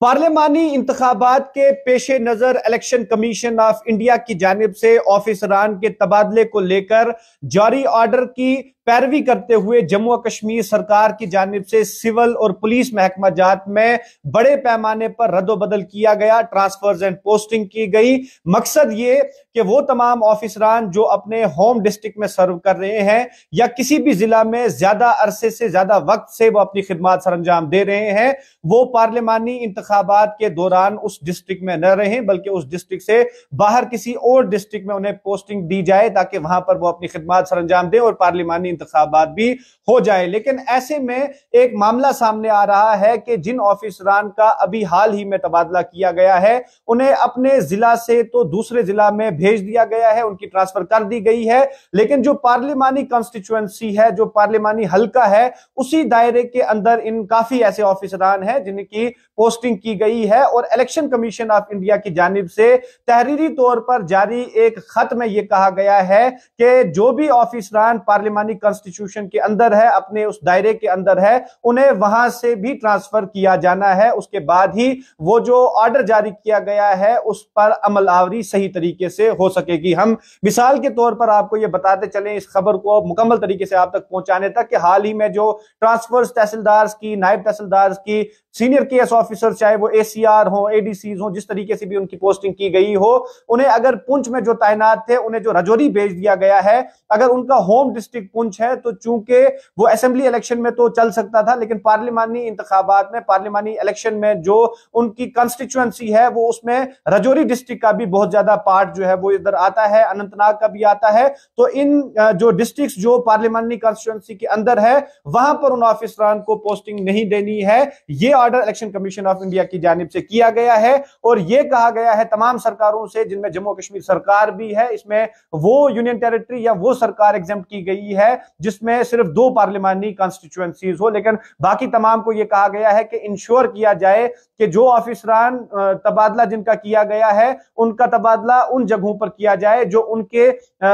पार्लिमानी इंतबात के पेश नज़र इलेक्शन कमीशन ऑफ़ इंडिया की जानब से ऑफिसरान के तबादले को लेकर जारी ऑर्डर की पैरवी करते हुए जम्मू और कश्मीर सरकार की जानब से सिविल और पुलिस महकमा जात में बड़े पैमाने पर रद्दबदल किया गया, ट्रांसफर्स एंड पोस्टिंग की गई। मकसद ये कि वो तमाम ऑफिसरान जो अपने होम डिस्ट्रिक्ट में सर्व कर रहे हैं या किसी भी जिला में ज़्यादा अरसे से ज़्यादा वक्त से वो अपनी खिदमत सर अंजाम दे रहे हैं, वो पार्लिमानी इंतबात के दौरान उस डिस्ट्रिक्ट में न रहे, बल्कि उस डिस्ट्रिक्ट से बाहर किसी और डिस्ट्रिक्ट में उन्हें पोस्टिंग दी जाए ताकि वहाँ पर वो अपनी खिदमत सर अंजाम दें और पार्लिमानी इंतबात भी हो जाए। लेकिन ऐसे में एक मामला सामने आ रहा है कि जिन ऑफिसरान का अभी हाल ही में तबादला किया गया है, उन्हें अपने जिला से तो दूसरे जिला में भेज दिया गया है, उनकी ट्रांसफ़र कर दी गई है। लेकिन जो पार्लिमानी कॉन्स्टिट्युएंसी है, जो पार्लिमानी हल्का है, उसी दायरे के अंदर इन काफ़ी ऐसे ऑफिसरान हैं जिनकी पोस्टिंग की गई है और इलेक्शन कमीशन ऑफ़ इंडिया की जानब से तहरीरी तौर पर जारी एक खत में यह कहा गया है कि जो भी ऑफिसरान पार्लिमानी कॉन्स्टिट्यूशन के अंदर है, अपने उस दायरे के अंदर है, उन्हें वहाँ से भी ट्रांसफ़र किया जाना है। उसके बाद ही वो जो ऑर्डर जारी किया गया है, उस पर अमल आवरी सही तरीके से हो सकेगी। हम मिसाल के तौर पर आपको ये बताते चले, इस खबर को मुकम्मल तरीके से आप तक पहुँचाने तक कि हाल ही में जो ट्रांसफ़र तहसीलदार की, नायब तहसीलदार की सीनियर के एस ऑफिसर चाहे वो एसीआर हो एडीसी हो, जिस तरीके से भी उनकी पोस्टिंग की गई हो, उन्हें अगर पुंछ में जो तैनात थे, उन्हें जो रजौरी भेज दिया गया है, अगर उनका होम डिस्ट्रिक्ट पुंछ है तो चूँकि वो असेंबली इलेक्शन में तो चल सकता था, लेकिन पार्लिमानी इंतबात में, पार्लिमानी इलेक्शन में जो उनकी कंस्टिट्युएंसी है, वो उसमें रजौरी डिस्ट्रिक्ट का भी बहुत ज़्यादा पार्ट जो है, वो इधर आता है, अनंतनाग का भी आता है। तो इन जो डिस्ट्रिक्ट जो पार्लिमानी कॉन्स्टिट्युएंसी के अंदर है, वहाँ पर उन ऑफिसरान को पोस्टिंग नहीं देनी है। ये order election commission of India की जानब से किया गया है, और यह कहा गया है तमाम सरकारों से, जिनमें जम्मू कश्मीर सरकार भी है, इसमें वो यूनियन टेरिटरी या वो सरकार एग्ज़ाम की गई है। जिसमें सिर्फ़ दो पार्लिमानी कॉन्स्टिट्युएंसीज हो, लेकिन बाकी तमाम को यह कहा गया है कि इंश्योर किया जाए कि जो ऑफिसरान तबादला जिनका किया गया है, उनका तबादला उन जगहों पर किया जाए जो उनके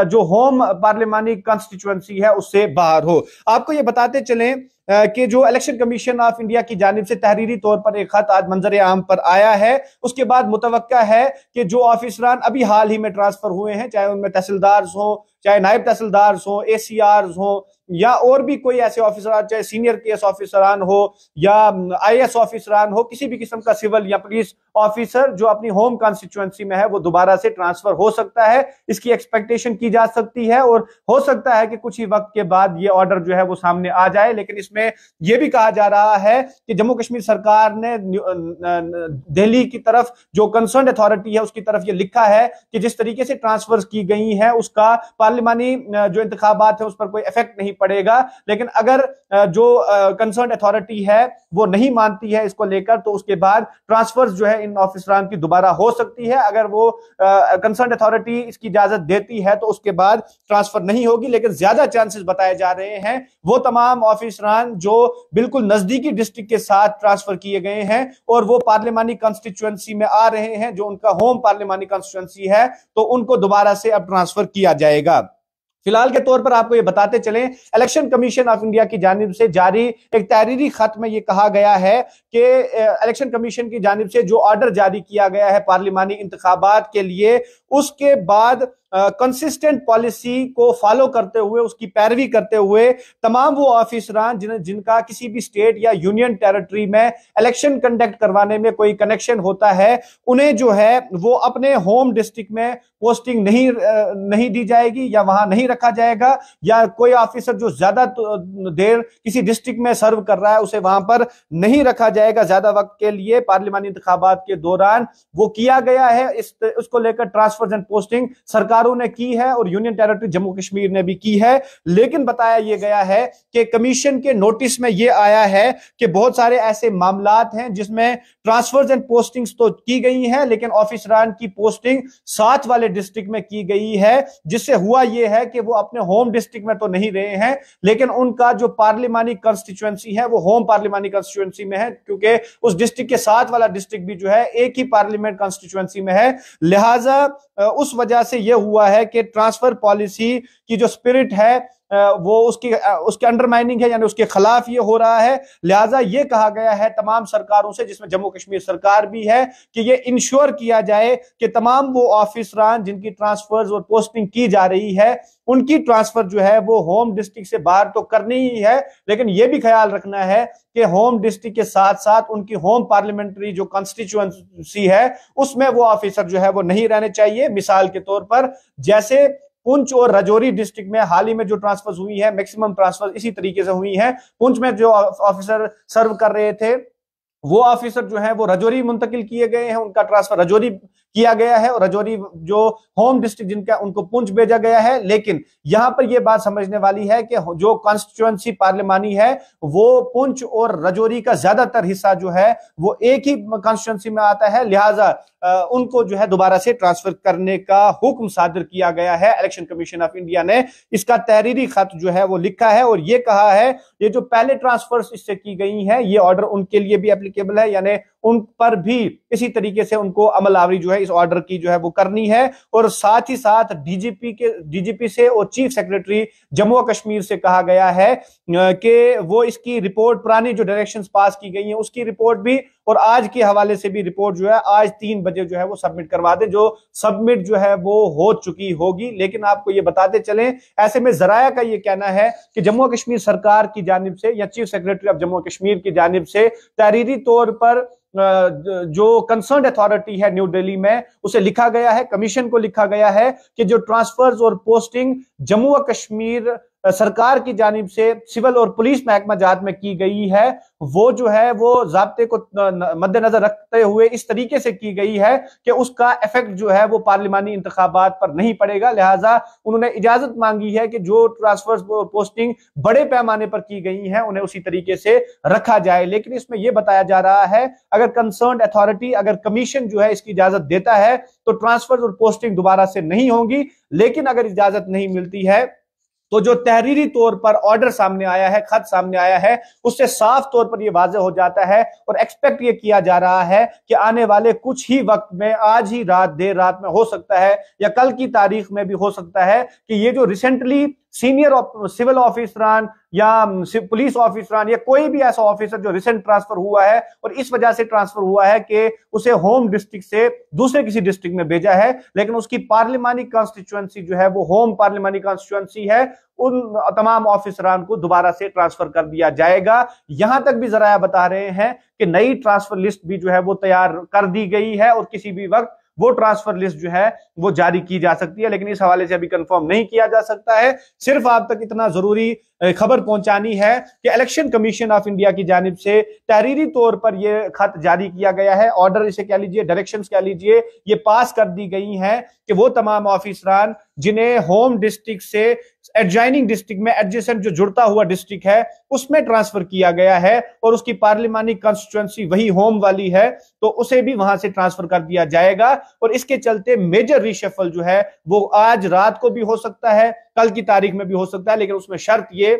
जो होम पार्लिमानी कॉन्स्टिट्युएंसी है, उससे बाहर हो। आपको यह बताते चलें कि जो इलेक्शन कमीशन ऑफ़ इंडिया की जानब से तहरीरी तौर पर एक खत आज मंजर आम पर आया है, उसके बाद मुतव है कि जो ऑफिसरान अभी हाल ही में ट्रांसफ़र हुए हैं, चाहे उनमें तहसीलदार हों, चाहे नायब तहसीलदार हों ए सी आर हो या और भी कोई ऐसे ऑफिसर चाहे सीनियर के एस ऑफिसरान हो या आई एस ऑफिसरान हो, किसी भी किस्म का सिविल या पुलिस ऑफिसर जो अपनी होम कॉन्स्टिट्युएंसी में है, वो दोबारा से ट्रांसफ़र हो सकता है। इसकी एक्सपेक्टेशन की जा सकती है और हो सकता है कि कुछ ही वक्त के बाद ये ऑर्डर जो है वो सामने आ जाए। लेकिन इसमें यह भी कहा जा रहा है कि जम्मू कश्मीर सरकार ने दिल्ली की तरफ़ जो कंसर्न अथॉरिटी है, उसकी तरफ़ ये लिखा है कि जिस तरीके से ट्रांसफ़र की गई है, उसका पार्लिमानी जो इंतबात है, उस पर कोई इफ़ेक्ट नहीं पड़ेगा। लेकिन अगर जो कंसर्न अथॉरिटी है, वो नहीं मानती है इसको लेकर तो उसके बाद ट्रांसफ़र जो है इन ऑफिसरान की दोबारा हो सकती है। अगर वो कंसर्न अथॉरिटी इसकी इजाज़त देती है तो उसके बाद ट्रांसफ़र नहीं होगी। लेकिन ज़्यादा चांसेस बताए जा रहे हैं। वो तमाम ऑफिसरान जो बिल्कुल नजदीकी डिस्ट्रिक्ट के साथ ट्रांसफ़र किए गए हैं, और वो पार्लिमानी कॉन्स्टिट्युएंसी में आ रहे हैं, जो उनका होम पार्लिमानी कॉन्स्टिट्युएंसी है तो उनको दोबारा से अब ट्रांसफ़र किया जाएगा। फ़िलहाल के तौर पर आपको ये बताते चलें इलेक्शन कमीशन ऑफ़ इंडिया की जानब से जारी एक तहरीरी खत में ये कहा गया है कि इलेक्शन कमीशन की जानब से जो ऑर्डर जारी किया गया है, पार्लिमानी इंतबात के लिए, उसके बाद कंसिस्टेंट पॉलिसी को फॉलो करते हुए उसकी पैरवी करते हुए तमाम वो ऑफिसरान जिन जिनका किसी भी स्टेट या यूनियन टेरिटरी में इलेक्शन कंडक्ट करवाने में कोई कनेक्शन होता है उन्हें जो है वो अपने होम डिस्ट्रिक्ट में पोस्टिंग नहीं नहीं दी जाएगी या वहाँ नहीं रखा जाएगा या कोई ऑफिसर जो ज़्यादा तो, देर किसी डिस्ट्रिक्ट में सर्व कर रहा है उसे वहाँ पर नहीं रखा जाएगा ज़्यादा वक्त के लिए पार्लियामानी इंतबात के दौरान वो किया गया है इस उसको लेकर ट्रांसफ़र एंड पोस्टिंग सरकार सरकारों ने की है और यूनियन टेरिटरी जम्मू कश्मीर ने भी की है। लेकिन बताया यह गया है कि कमीशन के नोटिस में यह आया है कि बहुत सारे ऐसे मामला हैं जिसमें ट्रांसफर्स एंड पोस्टिंग्स तो की गई हैं, लेकिन ऑफिसरान की पोस्टिंग साथ वाले डिस्ट्रिक्ट में की गई है, जिससे हुआ यह है कि वो अपने होम डिस्ट्रिक्ट में तो नहीं रहे हैं, लेकिन उनका जो पार्लिमानी कॉन्स्टिट्युएंसी है, वो होम पार्लिमानी कॉन्स्टिट्युएंसी में है, क्योंकि उस डिस्ट्रिक्ट के साथ वाला डिस्ट्रिक्ट भी जो है, एक ही पार्लियामेंट कॉन्स्टिट्युएंसी में है। लिहाजा उस वजह से यह हुआ हुआ है कि ट्रांसफ़र पॉलिसी की जो स्पिरिट है वो उसकी उसके अंडरमाइनिंग है, यानी उसके खिलाफ ये हो रहा है। लिहाजा ये कहा गया है तमाम सरकारों से, जिसमें जम्मू कश्मीर सरकार भी है, कि ये इंश्योर किया जाए कि तमाम वो ऑफिसरान जिनकी ट्रांसफर्स और पोस्टिंग की जा रही है, उनकी ट्रांसफ़र जो है वो होम डिस्ट्रिक्ट से बाहर तो करनी ही है, लेकिन ये भी ख्याल रखना है कि होम डिस्ट्रिक्ट के साथ साथ उनकी होम पार्लियामेंट्री जो कॉन्स्टिट्यूंसी है, उसमें वो ऑफिसर जो है वो नहीं रहने चाहिए। मिसाल के तौर पर जैसे पुंछ और रजौरी डिस्ट्रिक्ट में हाल ही में जो ट्रांसफ़र हुई है मैक्सिमम ट्रांसफ़र इसी तरीके से हुई है। पुंछ में जो ऑफिसर सर्व कर रहे थे, वो ऑफिसर जो है, वो रजौरी मुंतकिल किए गए हैं, उनका ट्रांसफ़र रजौरी किया गया है और रजौरी जो होम डिस्ट्रिक्ट जिनका उनको पुंछ भेजा गया है, लेकिन यहाँ पर यह बात समझने वाली है कि जो कॉन्स्टिट्युएंसी पार्लियामानी है, वो पुंछ और रजौरी का ज़्यादातर हिस्सा जो है, वो एक ही कॉन्स्टिट्युएंसी में आता है। लिहाजा उनको जो है दोबारा से ट्रांसफ़र करने का हुक्म सादर किया गया है। इलेक्शन कमीशन ऑफ़ इंडिया ने इसका तहरीरी खत जो है वो लिखा है और ये कहा है, ये जो पहले ट्रांसफ़र इससे की गई है, ये ऑर्डर उनके लिए भी एप्लीकेबल है, यानी उन पर भी इसी तरीके से उनको अमल आवरी जो है, इस ऑर्डर की जो है, वो करनी है। और साथ ही साथ डीजीपी के डीजीपी से और चीफ सेक्रेटरी जम्मू कश्मीर से कहा गया है कि वो इसकी रिपोर्ट पुरानी जो डायरेक्शंस पास की गई है, उसकी रिपोर्ट भी और आज के हवाले से भी रिपोर्ट जो है, आज तीन बजे जो है वो सबमिट करवा दे, जो सबमिट जो है वो हो चुकी होगी। लेकिन आपको ये बताते चले, ऐसे में जराया का ये कहना है कि जम्मू कश्मीर सरकार की जानब से या chief secretary of Jammu Kashmir की जानब से तहरीरी तौर पर जो कंसर्न अथॉरिटी है न्यू दिल्ली में, उसे लिखा गया है, कमीशन को लिखा गया है कि जो ट्रांसफर्स और पोस्टिंग जम्मू व कश्मीर सरकार की जानब से सिविल और पुलिस महकमा जात में की गई है। वो जो है, वो जबते को मद्देनजर रखते हुए इस तरीके से की गई है कि उसका इफ़ेक्ट जो है, वो पार्लिमानी इंतबात पर नहीं पड़ेगा। लिहाजा उन्होंने इजाज़त मांगी है कि जो ट्रांसफ़र पोस्टिंग बड़े पैमाने पर की गई है, उन्हें उसी तरीके से रखा जाए। लेकिन इसमें यह बताया जा रहा है, अगर कंसर्न अथॉरिटी अगर कमीशन जो है, इसकी इजाज़त देता है तो ट्रांसफ़र और पोस्टिंग दोबारा से नहीं होंगी। लेकिन अगर इजाज़त नहीं मिलती है तो जो तहरीरी तौर पर ऑर्डर सामने आया है, खत सामने आया है, उससे साफ़ तौर पर यह वाजह हो जाता है और एक्सपेक्ट यह किया जा रहा है कि आने वाले कुछ ही वक्त में, आज ही रात, देर रात में हो सकता है या कल की तारीख में भी हो सकता है कि ये जो रिसेंटली सीनियर सिविल ऑफिसरान या पुलिस ऑफिसरान या कोई भी ऐसा ऑफिसर जो रिसेंट ट्रांसफ़र हुआ है और इस वजह से ट्रांसफ़र हुआ है कि उसे होम डिस्ट्रिक्ट से दूसरे किसी डिस्ट्रिक्ट में भेजा है, लेकिन उसकी पार्लिमानी कॉन्स्टिट्युएंसी जो है वो होम पार्लिमानी कॉन्स्टिट्युएंसी है, उन तमाम ऑफिसरान को दोबारा से ट्रांसफ़र कर दिया जाएगा। यहाँ तक भी जरा बता रहे हैं कि नई ट्रांसफ़र लिस्ट भी जो है वो तैयार कर दी गई है और किसी भी वक्त वो ट्रांसफ़र लिस्ट जो है, वो जारी की जा सकती है, लेकिन इस हवाले से अभी कंफर्म नहीं किया जा सकता है। सिर्फ़ आप तक इतना ज़रूरी खबर पहुंचानी है कि इलेक्शन कमीशन ऑफ़ इंडिया की जानब से तहरीरी तौर पर यह खत जारी किया गया है। ऑर्डर इसे कह लीजिए, डायरेक्शंस कह लीजिए, ये पास कर दी गई हैं कि वो तमाम ऑफिसरान जिन्हें होम डिस्ट्रिक्ट से एडजाइनिंग डिस्ट्रिक्ट में एडजेसेंट जो जुड़ता हुआ डिस्ट्रिक्ट है, उसमें ट्रांसफ़र किया गया है और उसकी पार्लिमानी कॉन्स्टिट्युएंसी वही होम वाली है तो उसे भी वहाँ से ट्रांसफ़र कर दिया जाएगा। और इसके चलते मेजर रिशफल जो है, वो आज रात को भी हो सकता है कल की तारीख में भी हो सकता है, लेकिन उसमें शर्त ये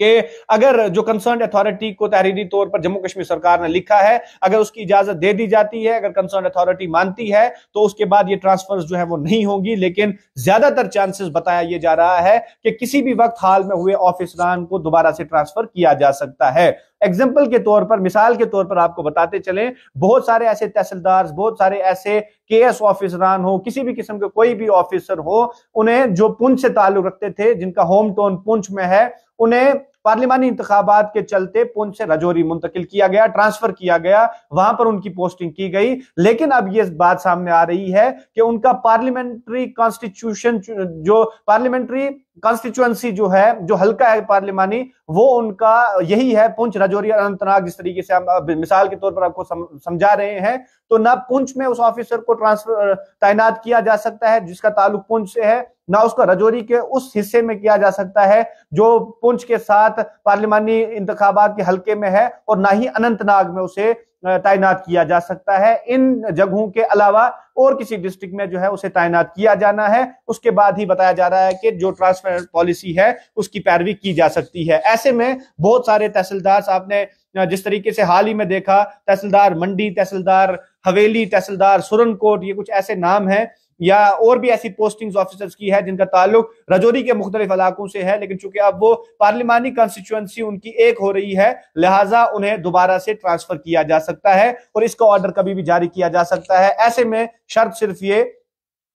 कि अगर जो कंसर्न अथॉरिटी को तहरीरी तौर पर जम्मू कश्मीर सरकार ने लिखा है, अगर उसकी इजाज़त दे दी जाती है, अगर कंसर्न अथॉरिटी मानती है तो उसके बाद ये ट्रांसफ़र जो है वो नहीं होंगी, लेकिन ज़्यादातर चांसेस बताया ये जा रहा है कि किसी भी वक्त हाल में हुए ऑफिसरान को दोबारा से ट्रांसफ़र किया जा सकता है। एग्ज़ाम्पल के तौर पर, मिसाल के तौर पर आपको बताते चले, बहुत सारे ऐसे तहसीलदार, बहुत सारे ऐसे के एस ऑफिसरान हो, किसी भी किस्म के कोई भी ऑफिसर हो, उन्हें जो पुंछ से ताल्लुक रखते थे, जिनका होम टाउन पुंछ में है, उन्हें पार्लिमानी इंतबात के चलते पुंछ से रजौरी मुंतकिल किया गया ट्रांसफ़र किया गया, वहाँ पर उनकी पोस्टिंग की गई। लेकिन अब यह बात सामने आ रही है कि उनका पार्लियामेंट्री कॉन्स्टिट्यूशन जो पार्लियामेंट्री कॉन्स्टिट्युएंसी जो है जो हल्का है पार्लिमानी वो उनका यही है पुंछ रजौरी अनंतनाग जिस तरीके से हम मिसाल के तौर पर आपको सम, समझा रहे हैं तो ना पुंछ में उस ऑफिसर को ट्रांसफ़र तैनात किया जा सकता है जिसका ताल्लुक पुंछ से है ना उसका रजौरी के उस हिस्से में किया जा सकता है जो पुंछ के साथ पार्लिमानी इंतबात के हल्के में है और ना ही अनंतनाग में उसे तैनात किया जा सकता है। इन जगहों के अलावा और किसी डिस्ट्रिक्ट में जो है उसे तैनात किया जाना है। उसके बाद ही बताया जा रहा है कि जो ट्रांसफ़र पॉलिसी है, उसकी पैरवी की जा सकती है। ऐसे में बहुत सारे तहसीलदार आपने जिस तरीके से हाल ही में देखा, तहसीलदार मंडी, तहसीलदार हवेली, तहसीलदार सुरनकोट, ये कुछ ऐसे नाम हैं या और भी ऐसी पोस्टिंग्स ऑफिसर्स की है जिनका ताल्लुक रजौरी के मुख्तलिफ़ इलाकों से है, लेकिन चूँकि अब वो पार्लिमानी कॉन्स्टिट्यूंसी उनकी एक हो रही है, लिहाजा उन्हें दोबारा से ट्रांसफ़र किया जा सकता है और इसका ऑर्डर कभी भी जारी किया जा सकता है। ऐसे में शर्त सिर्फ़ ये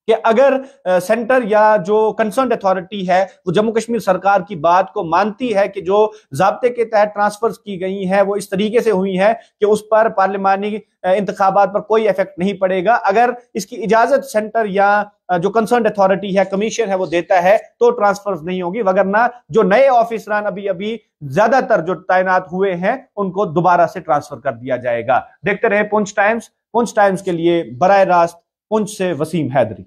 कि अगर सेंटर या जो कंसर्न अथॉरिटी है, वो जम्मू कश्मीर सरकार की बात को मानती है कि जो जबते के तहत ट्रांसफ़र की गई है, वो इस तरीके से हुई है कि उस पर पार्लिमानी इंतबात पर कोई इफ़ेक्ट नहीं पड़ेगा। अगर इसकी इजाज़त सेंटर या जो कंसर्न अथॉरिटी है कमीशन है, वो देता है तो ट्रांसफ़र नहीं होगी। वगरना जो नए ऑफिसरान अभी अभी ज़्यादातर जो तैनात हुए हैं, उनको दोबारा से ट्रांसफ़र कर दिया जाएगा। देखते रहे पुंछ टाइम्स पुंछ टाइम्स के लिए बर रास्त पुंछ से वसीम हैदरी।